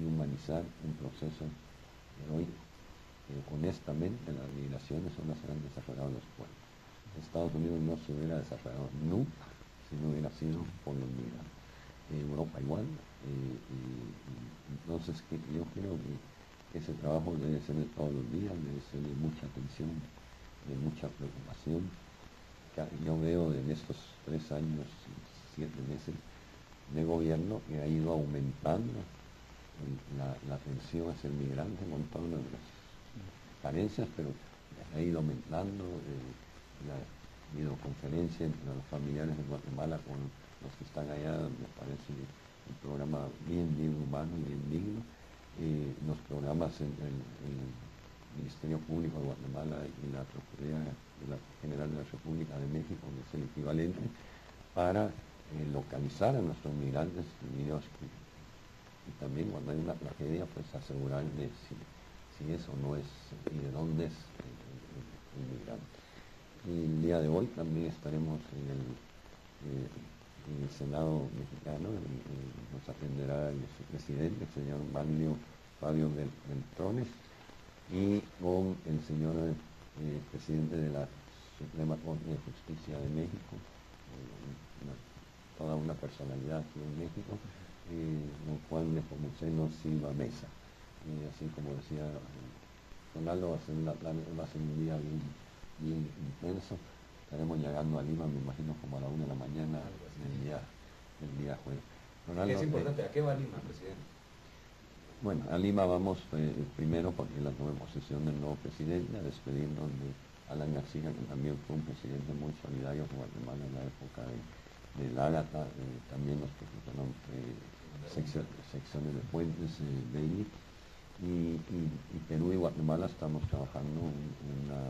y humanizar un proceso que hoy, eh, honestamente, las migraciones son las que han desarrollado los pueblos. Estados Unidos no se hubiera desarrollado nunca si no hubiera sido por los migrantes. Europa igual. entonces yo creo que ese trabajo debe ser de todos los días, debe ser de mucha atención, de mucha preocupación. Yo veo en estos tres años, siete meses de gobierno que ha ido aumentando la, atención hacia el migrante con todas las carencias, pero ha ido aumentando eh, la videoconferencia entre los familiares de Guatemala con los que están allá, me parece un programa bien, bien humano y bien digno. Eh, los programas en el, Ministerio Público de Guatemala y la Procuraduría General de la República de México, que es el equivalente, para eh, localizar a nuestros migrantes y, y también cuando hay una tragedia, pues asegurar de si, si eso no es y de dónde es el, migrante. Y el día de hoy también estaremos en el, eh, Senado mexicano, nos atenderá el presidente, el señor Manlio Fabio Beltrones, y con el señor eh, presidente de la Suprema Corte de Justicia de México, eh, toda una personalidad aquí en México, don Juan Nepomuceno Silva Mesa. Y así como decía Ronaldo, va a ser, un día bien, intenso. Estaremos llegando a Lima, me imagino, como a la una de la mañana del día, el día jueves. es importante, ¿a qué va Lima, presidente? Bueno, a Lima vamos eh, primero porque la nueva posesión del nuevo presidente, a despedirnos de Alan García, que también fue un presidente muy solidario con Guatemala en la época de, de Lágata, eh, también nos presentaron eh, secciones de puentes de y, y, Perú y Guatemala estamos trabajando una,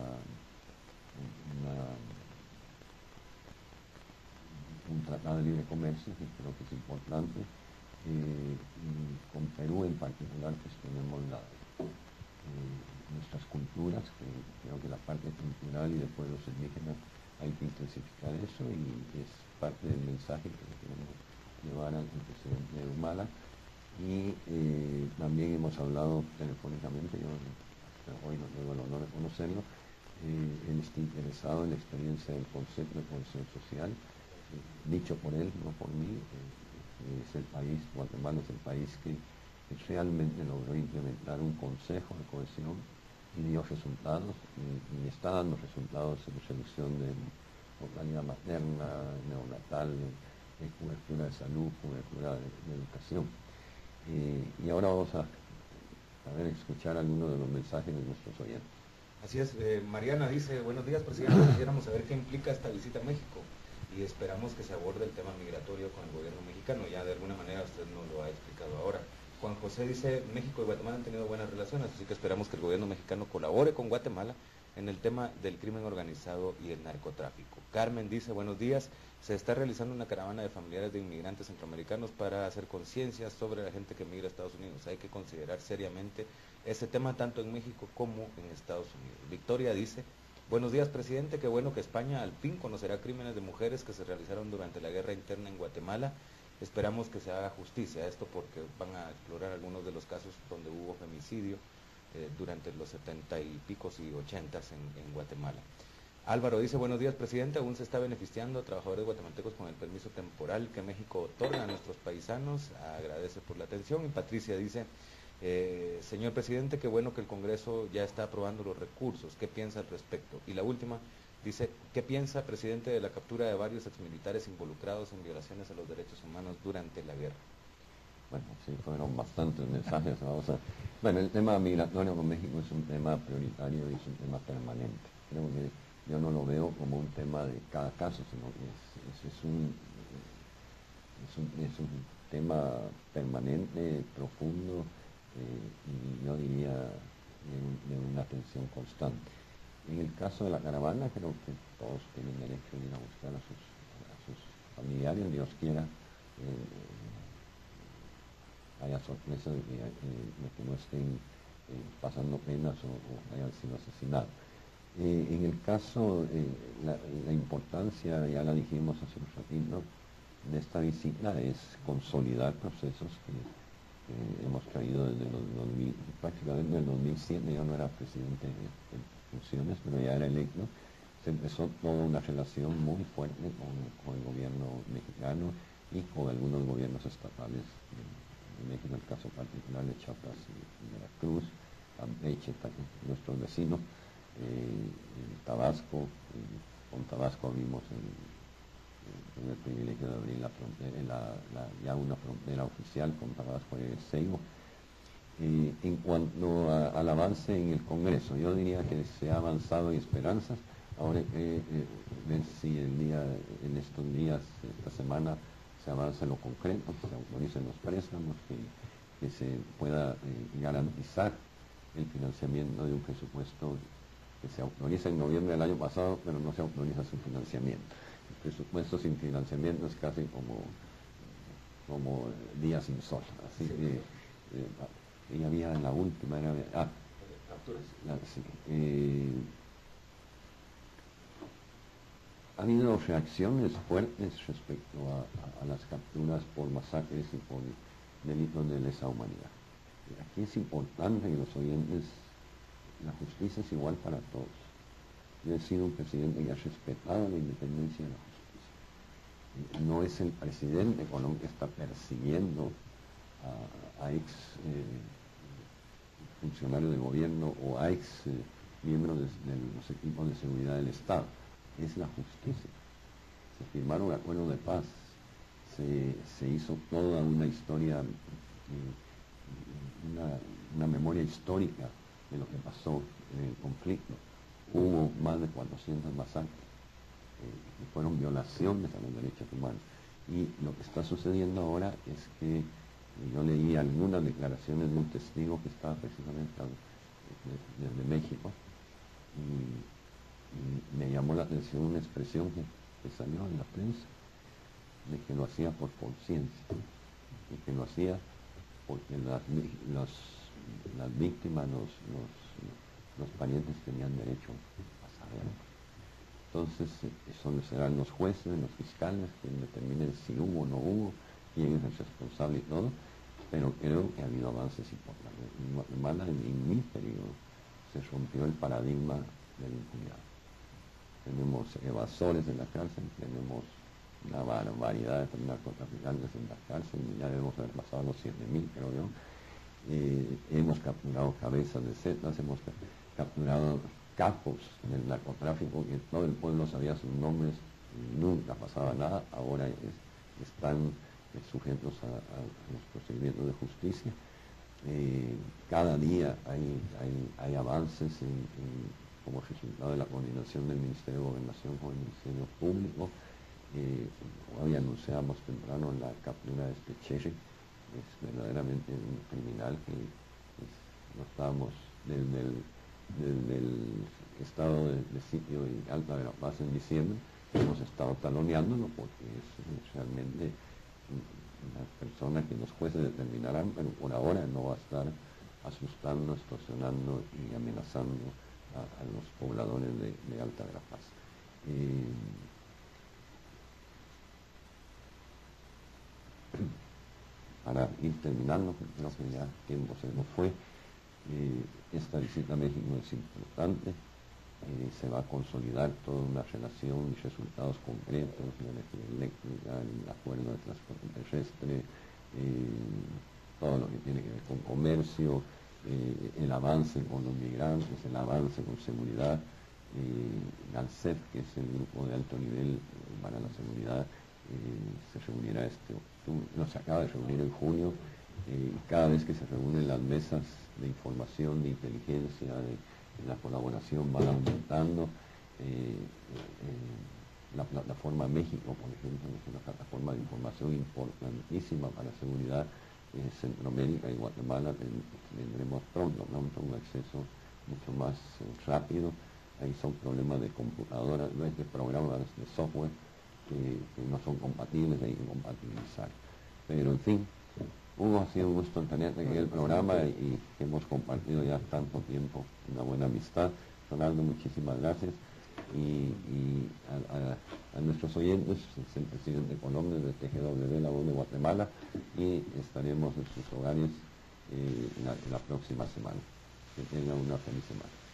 un tratado de libre comercio que creo que es importante eh, con Perú en particular pues tenemos eh, nuestras culturas, que creo que la parte cultural y de pueblos indígenas hay que intensificar eso y es parte del mensaje que queremos llevar al presidente Humala. Y eh, también hemos hablado telefónicamente, yo hoy no tengo el honor de conocerlo, él está interesado en la experiencia del concepto de cohesión social, dicho por él, no por mí, es el país, Guatemala es el país que, realmente logró implementar un consejo de cohesión dio resultados, y, está dando resultados en reducción de mortalidad materna, neonatal, de, cobertura de salud, cobertura de, educación. Eh, y ahora vamos a, escuchar algunos de los mensajes de nuestros oyentes. Así es, eh, Mariana dice, buenos días, presidente, quisiéramos saber qué implica esta visita a México y esperamos que se aborde el tema migratorio con el gobierno mexicano. Ya de alguna manera usted nos lo ha explicado ahora. Juan José dice, México y Guatemala han tenido buenas relaciones, así que esperamos que el gobierno mexicano colabore con Guatemala en el tema del crimen organizado y el narcotráfico. Carmen dice, buenos días, se está realizando una caravana de familiares de inmigrantes centroamericanos para hacer conciencia sobre la gente que migra a Estados Unidos. Hay que considerar seriamente ese tema tanto en México como en Estados Unidos. Victoria dice, Buenos días, presidente. Qué bueno que España al fin conocerá crímenes de mujeres que se realizaron durante la guerra interna en Guatemala. Esperamos que se haga justicia a esto porque van a explorar algunos de los casos donde hubo femicidio eh, durante los setenta y picos y ochentas en, Guatemala. Álvaro dice, buenos días, presidente. Aún se está beneficiando a trabajadores guatemaltecos con el permiso temporal que México otorga a nuestros paisanos. Agradece por la atención. Y Patricia dice, eh, señor presidente, qué bueno que el Congreso ya está aprobando los recursos. ¿Qué piensa al respecto? Y la última dice, ¿qué piensa, presidente, de la captura de varios exmilitares involucrados en violaciones a los derechos humanos durante la guerra? Bueno, sí, fueron bastantes mensajes. Bueno, el tema migratorio con México es un tema prioritario y es un tema permanente. Creo que yo no lo veo como un tema de cada caso, sino que es, un, es un tema permanente, profundo, y yo diría de, una atención constante. En el caso de la caravana, creo que todos tienen derecho a ir a buscar a sus, familiares, Dios quiera, eh, haya sorpresa de que, eh, no estén eh, pasando penas o, hayan sido asesinados. en el caso, la, importancia, ya la dijimos hace un ratito, de esta visita es consolidar procesos que hemos traído prácticamente en el 2007, yo no era presidente en funciones, pero ya era electo, se empezó toda una relación muy fuerte con, el gobierno mexicano y con algunos gobiernos estatales en, México, el caso particular de Chiapas y Veracruz, Campeche, nuestros vecinos, eh, Tabasco, con Tabasco vimos el, el, privilegio de abrir la frontera, ya una frontera oficial con Tabasco y Seibo. Eh, en cuanto al avance en el Congreso, yo diría que se ha avanzado en esperanzas. Ahora eh, ver si el día, en estos días, esta semana, se avanza en lo concreto, que se autoricen los préstamos, que, se pueda eh, garantizar el financiamiento de un presupuesto que se autoriza en noviembre del año pasado, pero no se autoriza su financiamiento. El presupuesto sin financiamiento es casi como, como día sin sol. Así que y había en la última, era, ah, eh, ha habido reacciones fuertes respecto a, las capturas por masacres y por delitos de lesa humanidad. Aquí es importante que los oyentes, la justicia es igual para todos. Yo he sido un presidente que ha respetado la independencia de la justicia. No es el presidente Colón que está persiguiendo a, ex eh, funcionarios de gobierno o a ex eh, miembros de, los equipos de seguridad del Estado. Es la justicia. Se firmaron acuerdos de paz, se, hizo toda una historia, eh, una, memoria histórica de lo que pasó en el conflicto. Hubo más de 400 masacres, eh, fueron violaciones a los derechos humanos. Y lo que está sucediendo ahora es que yo leí algunas declaraciones de un testigo que estaba precisamente desde, México y, me llamó la atención una expresión que, salió en la prensa de que lo hacía por conciencia y que lo hacía porque las, víctimas, los, los, parientes tenían derecho a saberlo. Entonces, eso serán los jueces, los fiscales, quienes determinen si hubo o no hubo, quién es el responsable y todo, pero creo que ha habido avances importantes. En Guatemala, en, mi periodo, se rompió el paradigma de la impunidad. Tenemos evasores en la cárcel, tenemos una barbaridad de narcotraficantes en la cárcel, ya debemos haber pasado los 7.000, creo yo. Eh, hemos capturado cabezas de setas, hemos capturado capos del narcotráfico, que todo el pueblo sabía sus nombres, nunca pasaba nada, ahora están sujetos a, los procedimientos de justicia. Eh, cada día hay, hay, avances como resultado de la coordinación del Ministerio de Gobernación con el Ministerio Público. Eh, hoy anunciamos temprano la captura de este Cherry, es verdaderamente un criminal que pues, no estábamos desde el, estado de, sitio y alta de la paz en diciembre, hemos estado taloneándolo porque es realmente una persona que los jueces determinarán, pero por ahora no va a estar asustando, extorsionando y amenazando a, los pobladores de, Alta Verapaz. Eh, para ir terminando, creo que ya tiempo se nos fue, eh, esta visita a México es importante, se va a consolidar toda una relación y resultados concretos, la energía eléctrica, el acuerdo de transporte terrestre, eh, todo lo que tiene que ver con comercio, eh, el avance con los migrantes, el avance con seguridad, eh, CEF, que es el grupo de alto nivel para la seguridad, se reunirá este no se acaba de reunir en junio, y cada vez que se reúnen las mesas de información, de inteligencia, de la colaboración va aumentando. Eh, eh, la plataforma México, por ejemplo, es una plataforma de información importantísima para seguridad en Centroamérica y Guatemala. Tendremos pronto, un acceso mucho más eh, rápido. Ahí son problemas de computadoras, no es de programas de software que, no son compatibles, hay que compatibilizar. Pero en fin, Hugo, ha sido un gusto tenerte en el programa y, hemos compartido ya tanto tiempo una buena amistad. Ronaldo, muchísimas gracias. Y, a, nuestros oyentes, es el presidente Colombia de TGW, la voz de Guatemala, y estaremos en sus hogares en la, próxima semana. Que tengan una feliz semana.